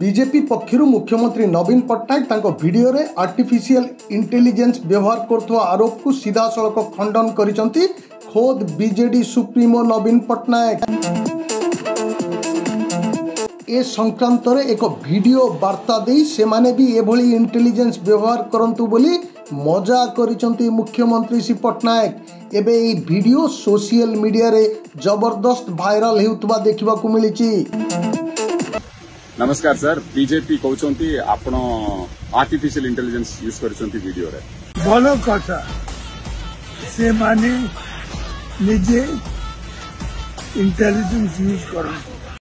BJP পক্ষর মুখ্যমন্ত্রী নবীন পট্টনাক তাঁর ভিডিওরে artificial intelligence ব্যবহার করুয়া আরোপকু সিধাসলখ খণ্ডন করেছেন খোদ বিজেডি সুপ্রিমো নবীন পট্টনাক এ সংক্রান্তরে এক ভিডিও বার্তা দিয়ে সেমানে বি এভাবে ইন্টেলিজেন্স ব্যবহার করতু বলে মজা করেছেন মুখ্যমন্ত্রী শ্রী পট্টনাক এবে এই ভিডিও সোশিয়াল মিডিয়ায় জবরদস্ত ভাইরাল হেউথবা দেখা মিলিছি ନମସ୍କାର ସାର୍ ବିଜେପି କହୁଛନ୍ତି ଆପଣ ଆର୍ଟିଫିସିଆଲ ଇଣ୍ଟେଲିଜେନ୍ସ ୟୁଜ୍ କରିଛନ୍ତି ଭିଡ଼ିଓରେ ଭଲ କଥା ସେମାନେ ନିଜେ ଇଣ୍ଟେଲିଜେନ୍ସ ୟୁଜ୍ କରନ୍ତି